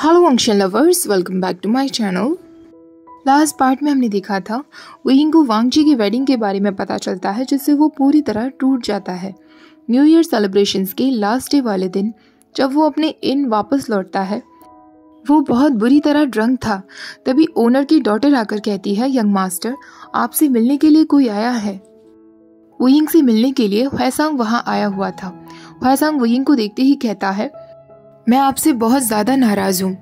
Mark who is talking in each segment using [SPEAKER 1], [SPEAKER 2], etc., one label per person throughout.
[SPEAKER 1] Hello action lovers welcome back to my channel last part में हमने देखा था विंग को वांगजी की वेडिंग के बारे में पता चलता है, जिससे वो पूरी तरह टूट जाता है। न्यू ईयर सेलिब्रेशंस के लास्ट डे वाले दिन, जब वो अपने इन वापस लौटता है, वो बहुत बुरी तरह ड्रंक था। तभी ओनर की डॉटर आकर कहती है यंग मास्टर आपसे मिलने के लिए कोई आया है? वुइंग से मिलने के लिए हुसंग वहाँ आया हुआ था। हुसंग वुइंग को देखते ही कहता है मैं आपसे बहुत ज़्यादा नाराज़ हूँ।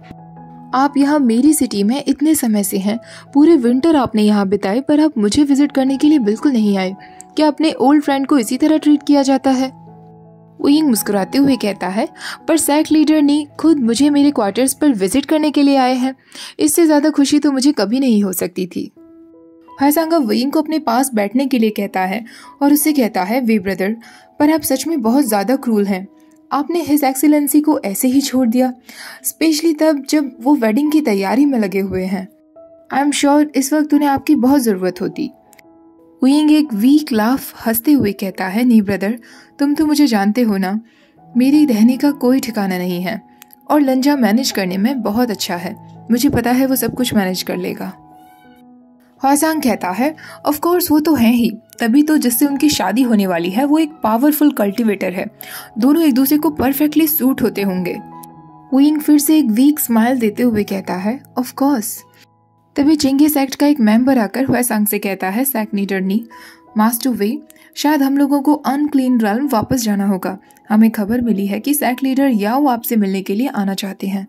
[SPEAKER 1] आप यहाँ मेरी सिटी में इतने समय से हैं। पूरे विंटर आपने यहाँ बिताए, पर आप मुझे विज़िट करने के लिए बिल्कुल नहीं आए। क्या अपने ओल्ड फ्रेंड को इसी तरह ट्रीट किया जाता है? विंग मुस्कुराते हुए कहता है, पर सैक लीडर ने, खुद मुझे मेरे क्वार्टर्स पर विज़िट करने के लिए आए हैं। इससे ज़्यादा खुशी तो मुझे कभी नहीं हो सकती थी। हैसांगा विंग को अपने पास बैठने के लिए कहता है और उससे कहता है, वे ब्रदर, पर आप सच में बहुत ज़्यादा क्रूल हैं। आपने हिज एक्सीलेंसी को ऐसे ही छोड़ दिया स्पेशली तब जब वो वेडिंग की तैयारी में लगे हुए हैं। आई एम श्योर इस वक्त उन्हें आपकी बहुत ज़रूरत होती। विंग एक वीक लाफ हँसते हुए कहता है नी ब्रदर तुम तो मुझे जानते हो ना, मेरी रहने का कोई ठिकाना नहीं है, और लंजा मैनेज करने में बहुत अच्छा है, मुझे पता है वो सब कुछ मैनेज कर लेगा। ख्वाजांग कहता है ऑफ़ कोर्स वो तो हैं ही तभी तो जिससे उनकी शादी होने वाली है, वो एक पावरफुल कल्टीवेटर है। दोनों एक दूसरे को परफेक्टली सूट होते होंगे। विंग फिर से एक वीक स्माइल देते हुए कहता है ऑफ़ कोर्स तभी चिंगे सेक्ट का एक मेंबर आकर हुसैंग से कहता है सैक नीडरनी मास्टर वे शायद हम लोगों को अनक्लीन रल्म वापस जाना होगा। हमें खबर मिली है कि सैक लीडर याओ आपसे मिलने के लिए आना चाहते हैं।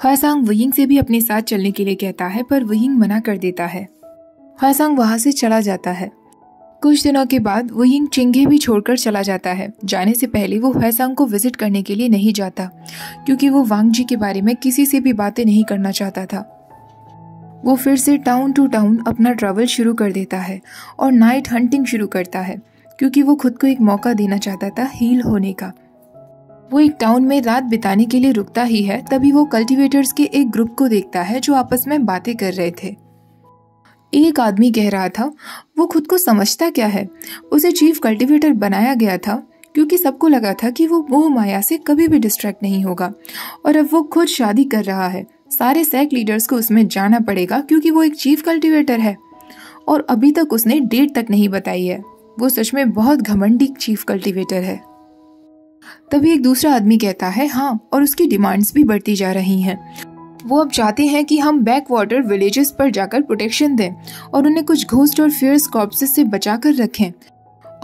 [SPEAKER 1] ख्वासांग वहिंग से भी अपने साथ चलने के लिए कहता है, पर वहिंग मना कर देता है। ख्वासांग वहाँ से चला जाता है। कुछ दिनों के बाद वो यिंग चिंगे भी छोड़कर चला जाता है। जाने से पहले वो ख्वासांग को विज़िट करने के लिए नहीं जाता, क्योंकि वो वांग जी के बारे में किसी से भी बातें नहीं करना चाहता था। वो फिर से टाउन टू टाउन अपना ट्रैवल शुरू कर देता है और नाइट हंटिंग शुरू करता है, क्योंकि वो खुद को एक मौका देना चाहता था हील होने का। वो एक टाउन में रात बिताने के लिए रुकता ही है, तभी वो कल्टीवेटर्स के एक ग्रुप को देखता है जो आपस में बातें कर रहे थे। एक आदमी कह रहा था, वो खुद को समझता क्या है? उसे चीफ कल्टीवेटर बनाया गया था, क्योंकि सबको लगा था कि वो मोह माया से कभी भी डिस्ट्रैक्ट नहीं होगा। और अब वो खुद शादी कर रहा है। सारे सैक लीडर्स को उसमें जाना पड़ेगा, क्योंकि वो एक चीफ कल्टीवेटर है। और अभी तक उसने डेट तक नहीं बताई है। वो सच में बहुत घमंडी चीफ कल्टीवेटर है। तभी एक दूसरा आदमी कहता है हाँ और उसकी डिमांड्स भी बढ़ती जा रही हैं। वो अब चाहते हैं कि हम बैक वाटर विलेजेस पर जाकर प्रोटेक्शन दें और उन्हें कुछ घोस्ट और फियर्स कॉर्पसेस से बचा कर रखें।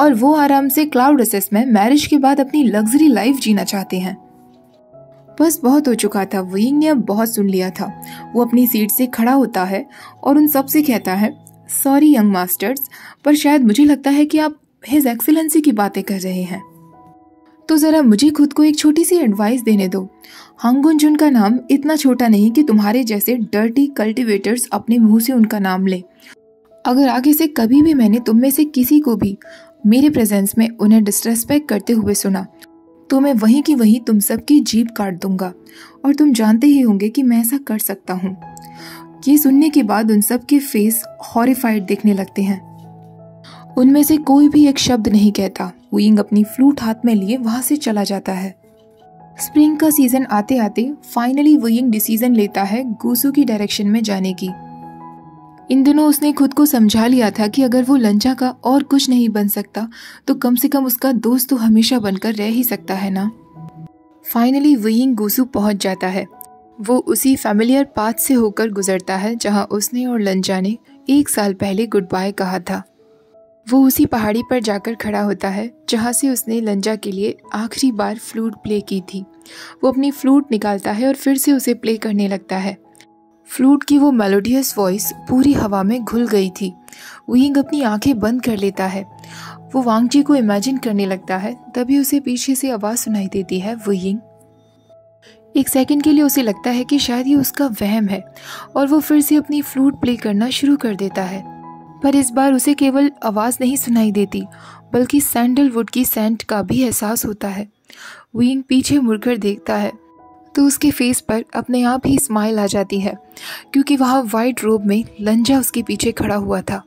[SPEAKER 1] और वो आराम से क्लाउड असेस में मैरिज के बाद अपनी लग्जरी लाइफ जीना चाहते हैं। बस बहुत हो चुका था विंग ने अब बहुत सुन लिया था। वो अपनी सीट से खड़ा होता है और उन सबसे कहता है सॉरी यंग मास्टर्स पर शायद मुझे लगता है कि आप हिज एक्सीलेंसी की बातें कर रहे हैं। तो ज़रा मुझे खुद को एक छोटी सी एडवाइस देने दो। हांगुनजुन का नाम इतना छोटा नहीं कि तुम्हारे जैसे डर्टी कल्टीवेटर्स अपने मुँह से उनका नाम ले। अगर आगे से कभी भी मैंने तुम में से किसी को भी मेरे प्रेजेंस में उन्हें डिसरेस्पेक्ट करते हुए सुना तो मैं वहीं की वहीं तुम सबकी जीप काट दूँगा। और तुम जानते ही होंगे कि मैं ऐसा कर सकता हूँ। ये सुनने के बाद उन सब के फेस हॉरिफाइड देखने लगते हैं। उनमें से कोई भी एक शब्द नहीं कहता। विंग अपनी फ्लूट हाथ में लिए वहाँ से चला जाता है। स्प्रिंग का सीज़न आते आते फाइनली विंग डिसीज़न लेता है गूसू की डायरेक्शन में जाने की। इन दिनों उसने खुद को समझा लिया था कि अगर वो लंचा का और कुछ नहीं बन सकता तो कम से कम उसका दोस्त तो हमेशा बनकर रह ही सकता है ना? फाइनली विंग गूसू पहुँच जाता है। वो उसी फैमिलियर पाथ से होकर गुजरता है, जहाँ उसने और लंचा ने एक साल पहले गुड बाय कहा था। वो उसी पहाड़ी पर जाकर खड़ा होता है, जहाँ से उसने लंजा के लिए आखिरी बार फ्लूट प्ले की थी। वो अपनी फ्लूट निकालता है और फिर से उसे प्ले करने लगता है। फ्लूट की वो मेलोडियस वॉइस पूरी हवा में घुल गई थी। विंग अपनी आँखें बंद कर लेता है। वो वांगजी को इमेजिन करने लगता है, तभी उसे पीछे से आवाज़ सुनाई देती है, विंग। एक सेकंड के लिए उसे लगता है कि शायद ये उसका वहम है, और वो फिर से अपनी फ्लूट प्ले करना शुरू कर देता है। पर इस बार उसे केवल आवाज़ नहीं सुनाई देती, बल्कि सैंडलवुड की सेंट का भी एहसास होता है। विंग पीछे मुड़कर देखता है तो उसके फेस पर अपने आप ही स्माइल आ जाती है, क्योंकि वहाँ वाइट रोब में लंजा उसके पीछे खड़ा हुआ था।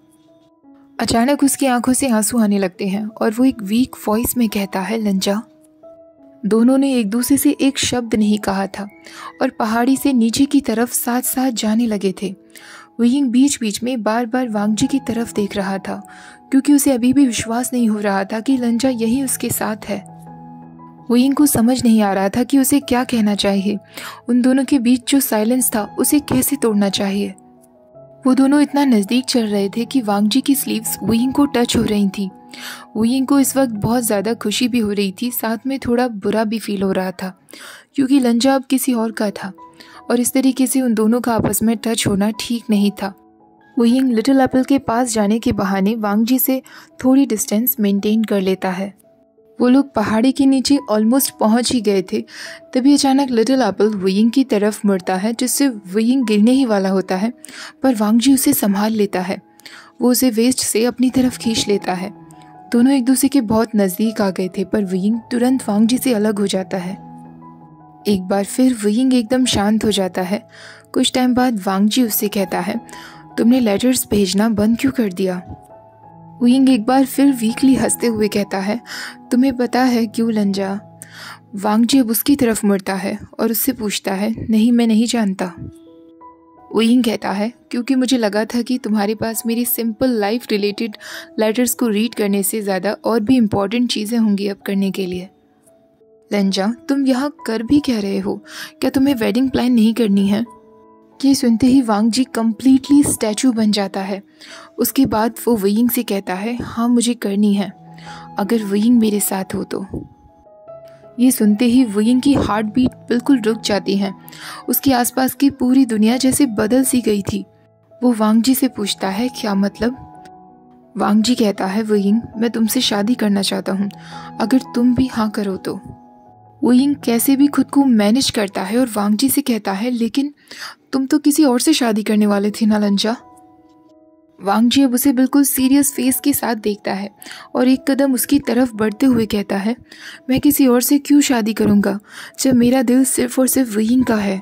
[SPEAKER 1] अचानक उसकी आँखों से आँसू आने लगते हैं और वो एक वीक वॉइस में कहता है, लंजा। दोनों ने एक दूसरे से एक शब्द नहीं कहा था और पहाड़ी से नीचे की तरफ़ साथ साथ जाने लगे थे। विंग बीच बीच में बार बार वांगजी की तरफ़ देख रहा था, क्योंकि उसे अभी भी विश्वास नहीं हो रहा था कि लंजा यही उसके साथ है। विंग को समझ नहीं आ रहा था कि उसे क्या कहना चाहिए। उन दोनों के बीच जो साइलेंस था, उसे कैसे तोड़ना चाहिए? वो दोनों इतना नज़दीक चल रहे थे कि वांगजी की स्लीव्स विंग को टच हो रही थी। वुइंग को इस वक्त बहुत ज़्यादा खुशी भी हो रही थी, साथ में थोड़ा बुरा भी फील हो रहा था, क्योंकि लंजा अब किसी और का था। और इस तरीके से उन दोनों का आपस में टच होना ठीक नहीं था। वुइंग लिटिल एप्पल के पास जाने के बहाने वांगजी से थोड़ी डिस्टेंस मेंटेन कर लेता है। वो लोग पहाड़ी के नीचे ऑलमोस्ट पहुँच ही गए थे, तभी अचानक लिटिल एप्पल वुइंग की तरफ़ मुड़ता है, जिससे वुइंग गिरने ही वाला होता है, पर वांगजी उसे संभाल लेता है। वो उसे वेस्ट से अपनी तरफ़ खींच लेता है। दोनों एक दूसरे के बहुत नज़दीक आ गए थे, पर विंग तुरंत वांगजी से अलग हो जाता है। एक बार फिर विंग एकदम शांत हो जाता है। कुछ टाइम बाद वांगजी उससे कहता है, तुमने लेटर्स भेजना बंद क्यों कर दिया? विंग एक बार फिर वीकली हँसते हुए कहता है, तुम्हें पता है क्यों, लंजा? वांगजी अब उसकी तरफ़ मुड़ता है और उससे पूछता है, नहीं, मैं नहीं जानता। विंग कहता है, क्योंकि मुझे लगा था कि तुम्हारे पास मेरी सिंपल लाइफ रिलेटेड लेटर्स को रीड करने से ज़्यादा और भी इंपॉर्टेंट चीज़ें होंगी अब करने के लिए। लंजा, तुम यहाँ कर भी कह रहे हो? क्या तुम्हें वेडिंग प्लान नहीं करनी है? ये सुनते ही वांग जी कम्प्लीटली स्टैचू बन जाता है। उसके बाद वो वइंग से कहता है हाँ मुझे करनी है, अगर वइंग मेरे साथ हो तो। ये सुनते ही विंग की हार्ट बीट बिल्कुल रुक जाती है। उसके आसपास की पूरी दुनिया जैसे बदल सी गई थी। वो वांग जी से पूछता है, क्या मतलब? वांग जी कहता है विंग मैं तुमसे शादी करना चाहता हूँ, अगर तुम भी हाँ करो तो। विंग कैसे भी खुद को मैनेज करता है और वांगजी से कहता है, लेकिन तुम तो किसी और से शादी करने वाले थे ना, लंजा? वांगजी अब उसे बिल्कुल सीरियस फेस के साथ देखता है और एक कदम उसकी तरफ़ बढ़ते हुए कहता है, मैं किसी और से क्यों शादी करूँगा, जब मेरा दिल सिर्फ़ और सिर्फ़ वहींग का है?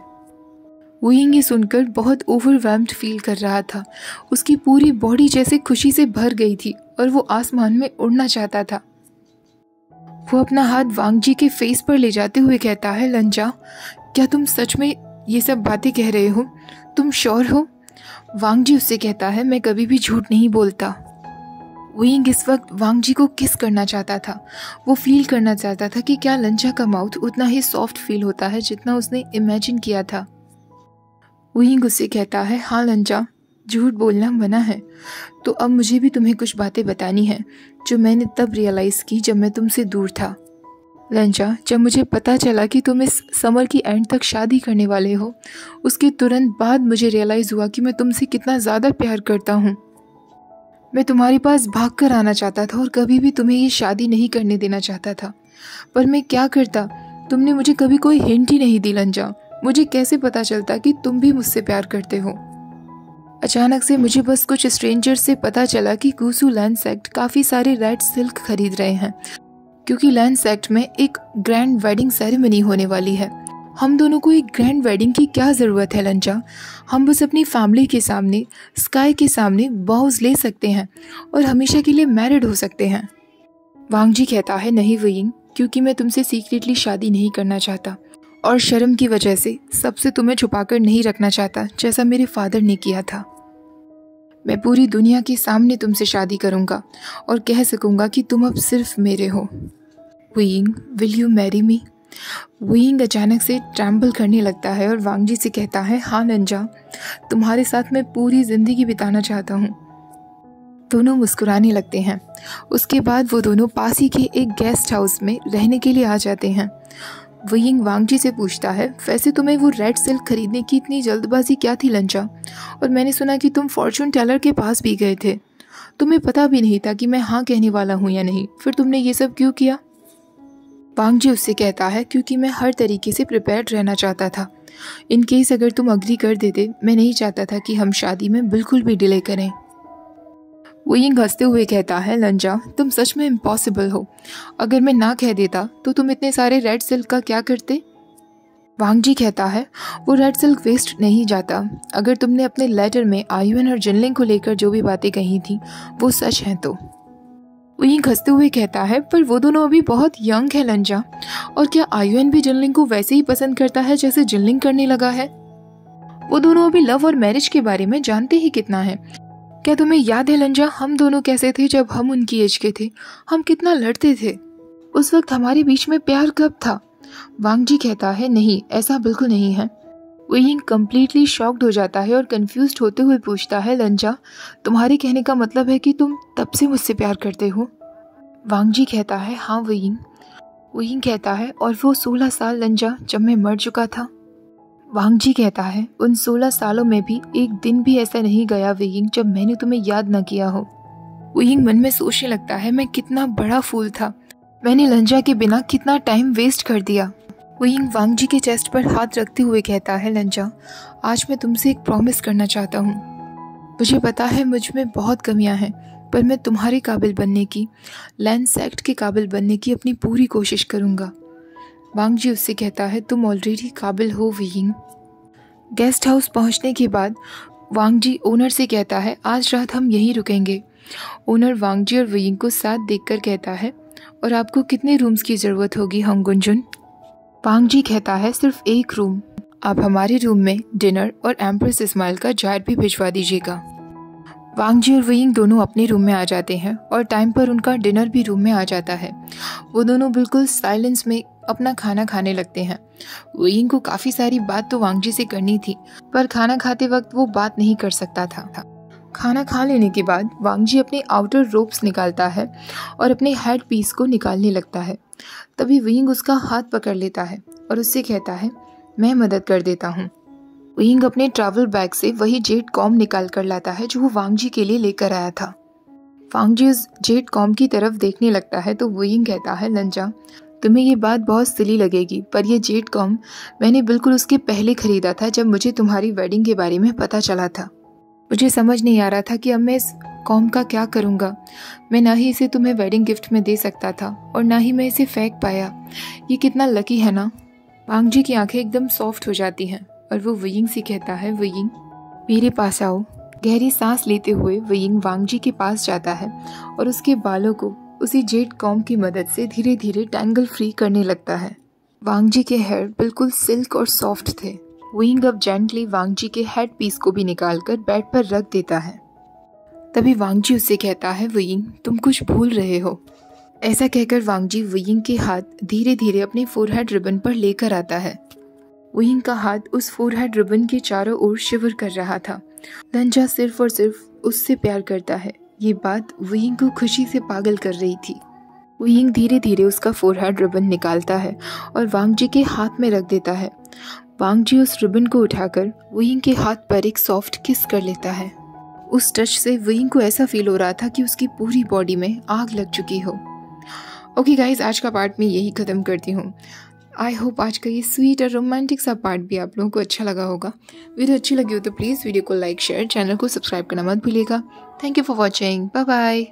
[SPEAKER 1] वहींग ये सुनकर बहुत ओवरवेल्म्ड फील कर रहा था। उसकी पूरी बॉडी जैसे खुशी से भर गई थी और वो आसमान में उड़ना चाहता था। वो अपना हाथ वांगजी के फेस पर ले जाते हुए कहता है, लंजा, क्या तुम सच में ये सब बातें कह रहे हो? तुम श्योर हो? वांग जी उससे कहता है, मैं कभी भी झूठ नहीं बोलता। विंग इस वक्त वांग जी को किस करना चाहता था? वो फील करना चाहता था कि क्या लंचा का माउथ उतना ही सॉफ्ट फील होता है जितना उसने इमेजिन किया था। विंग उससे कहता है हाँ लंचा झूठ बोलना मना है। तो अब मुझे भी तुम्हें कुछ बातें बतानी है, जो मैंने तब रियलाइज़ की जब मैं तुमसे दूर था। लंचा जब मुझे पता चला कि तुम इस समर की एंड तक शादी करने वाले हो, उसके तुरंत बाद मुझे रियलाइज़ हुआ कि मैं तुमसे कितना ज़्यादा प्यार करता हूँ। मैं तुम्हारे पास भाग कर आना चाहता था और कभी भी तुम्हें ये शादी नहीं करने देना चाहता था। पर मैं क्या करता? तुमने मुझे कभी कोई हिंट ही नहीं दी लंजा मुझे कैसे पता चलता कि तुम भी मुझसे प्यार करते हो? अचानक से मुझे बस कुछ स्ट्रेंजर से पता चला कि गुसू लैंड सेक्ट काफ़ी सारे रेड सिल्क खरीद रहे हैं, क्योंकि लैंड सेक्ट में एक ग्रैंड वेडिंग सेरेमनी होने वाली है। हम दोनों को एक ग्रैंड वेडिंग की क्या ज़रूरत है, लंचा? हम बस अपनी फैमिली के सामने स्काई के सामने बाउज ले सकते हैं और हमेशा के लिए मैरिड हो सकते हैं। वांगजी कहता है, नहीं वइंग क्योंकि मैं तुमसे सीक्रेटली शादी नहीं करना चाहता। और शर्म की वजह से सबसे तुम्हें छुपाकर नहीं रखना चाहता, जैसा मेरे फादर ने किया था। मैं पूरी दुनिया के सामने तुमसे शादी करूँगा और कह सकूँगा कि तुम अब सिर्फ़ मेरे हो। Wei Ying will you marry me Wei Ying अचानक से ट्रैम्बल करने लगता है और वांगजी से कहता है हाँ नंजा, तुम्हारे साथ मैं पूरी ज़िंदगी बिताना चाहता हूँ। दोनों मुस्कुराने लगते हैं। उसके बाद वो दोनों पास ही के एक गेस्ट हाउस में रहने के लिए आ जाते हैं। वहींग वांगजी से पूछता है, वैसे तुम्हें वो रेड सिल्क खरीदने की इतनी जल्दबाजी क्या थी, लंचा? और मैंने सुना कि तुम फॉर्चून टेलर के पास भी गए थे। तुम्हें पता भी नहीं था कि मैं हाँ कहने वाला हूँ या नहीं। फिर तुमने ये सब क्यों किया? जी उससे कहता है, क्योंकि मैं हर तरीके से प्रिपेयर्ड रहना चाहता था। इन केस अगर तुम अग्री कर देते, मैं नहीं चाहता था कि हम शादी में बिल्कुल भी डिले करें। वो ये घसते हुए कहता है, लंजा, तुम सच में इम्पॉसिबल हो। अगर मैं ना कह देता तो तुम इतने सारे रेड सिल्क का क्या करते? वांगजी कहता है, वो रेड सिल्क वेस्ट नहीं जाता। अगर तुमने अपने लेटर में आयुन और जिनलिंग को लेकर जो भी बातें कही थी, वो सच हैं तो। वहीं हँसते हुए कहता है, पर वो दोनों अभी बहुत यंग है, लंजा। और क्या आयुन भी जिनलिंग को वैसे ही पसंद करता है जैसे जिनलिंग करने लगा है? वो दोनों अभी लव और मैरिज के बारे में जानते ही कितना है। क्या तुम्हें याद है लंजा, हम दोनों कैसे थे जब हम उनकी एज के थे? हम कितना लड़ते थे। उस वक्त हमारे बीच में प्यार कब था? वांग जी कहता है, नहीं, ऐसा बिल्कुल नहीं है। विंग कम्प्लीटली शॉक्ड हो जाता है और कंफ्यूज होते हुए पूछता है, लंजा, तुम्हारे कहने का मतलब है कि तुम तब से मुझसे प्यार करते हो? वांग जी कहता है हाँ विंग विंग कहता है, और वो सोलह साल लंजा, जब मैं मर चुका था वांग जी कहता है, उन सोलह सालों में भी एक दिन भी ऐसा नहीं गया विंग जब मैंने तुम्हें याद न किया हो। विंग मन में सोचने लगता है, मैं कितना बड़ा फूल था। मैंने लंजा के बिना कितना टाइम वेस्ट कर दिया। विंग वांग जी के चेस्ट पर हाथ रखते हुए कहता है लंजा आज मैं तुमसे एक प्रॉमिस करना चाहता हूँ। मुझे पता है, मुझमें बहुत कमियाँ हैं, पर मैं तुम्हारे काबिल बनने की लैंड सेक्ट के काबिल बनने की अपनी पूरी कोशिश करूँगा। वांग जी उससे कहता है, तुम ऑलरेडी काबिल हो विंग गेस्ट हाउस पहुँचने के बाद वांग जी ओनर से कहता है, आज रात हम यहीं रुकेंगे. ओनर वांग जी और विंग को साथ देखकर कहता है, और आपको कितने रूम्स की ज़रूरत होगी, हंगुंजुन? पांग जी कहता है, सिर्फ़ एक रूम आप हमारे रूम में डिनर और एम्प्रेस इस्माइल का जार भी भिजवा दीजिएगा. वांग जी और वइंग दोनों अपने रूम में आ जाते हैं और टाइम पर उनका डिनर भी रूम में आ जाता है। वो दोनों बिल्कुल साइलेंस में अपना खाना खाने लगते हैं। वइंग को काफ़ी सारी बात तो वांग जी से करनी थी, पर खाना खाते वक्त वो बात नहीं कर सकता था। खाना खा लेने के बाद वांगजी अपने आउटर रोप्स निकालता है और अपने हेड पीस को निकालने लगता है। तभी विंग उसका हाथ पकड़ लेता है और उससे कहता है, मैं मदद कर देता हूँ। विंग अपने ट्रैवल बैग से वही जेट कॉम निकाल कर लाता है जो वो वांगजी के लिए लेकर आया था। वांगजी उस जेट कॉम की तरफ़ देखने लगता है तो विंग कहता है, लंजा तुम्हें ये बात बहुत सिली लगेगी, पर यह जेट कॉम मैंने बिल्कुल उसके पहले खरीदा था जब मुझे तुम्हारी वेडिंग के बारे में पता चला था। मुझे समझ नहीं आ रहा था कि अब मैं इस कॉम का क्या करूँगा। मैं ना ही इसे तुम्हें वेडिंग गिफ्ट में दे सकता था, और ना ही मैं इसे फेंक पाया। ये कितना लकी है ना? वांग जी की आँखें एकदम सॉफ्ट हो जाती हैं, और वो वयिंग से कहता है, वयिंग, मेरे पास आओ। गहरी सांस लेते हुए वयिंग वांग जी के पास जाता है, और उसके बालों को उसी जेट कॉम की मदद से धीरे धीरे टैंगल फ्री करने लगता है। वांग जी के हेयर बिल्कुल सिल्क और सॉफ्ट थे। विंग अब जेंटली वांगजी के हेड पीस को भी निकालकर बेड पर रख देता है। तभी वांगजी उससे कहता है विंग तुम कुछ भूल रहे हो। ऐसा कहकर वांगजी विंग के हाथ धीरे धीरे अपने फोरहेड रिबन पर लेकर आता है। विंग का हाथ उस फोरहेड रिबन के चारों ओर शिवर कर रहा था। लंजा सिर्फ़ और सिर्फ़ उससे प्यार करता है। ये बात विंग को खुशी से पागल कर रही थी। विंग धीरे धीरे उसका फोरहेड रिबन निकालता है और वांगजी के हाथ में रख देता है। वांगजी उस रिबन को उठाकर वहींग के हाथ पर एक सॉफ्ट किस कर लेता है। उस टच से वहींग को ऐसा फील हो रहा था कि उसकी पूरी बॉडी में आग लग चुकी हो। ओके okay गाइज़ आज का पार्ट मैं यही ख़त्म करती हूँ। आई होप आज का ये स्वीट और रोमांटिक सा पार्ट भी आप लोगों को अच्छा लगा होगा। वीडियो अच्छी लगी हो तो प्लीज़ वीडियो को लाइक शेयर चैनल को सब्सक्राइब करना मत भूलिएगा। Thank you for watching bye bye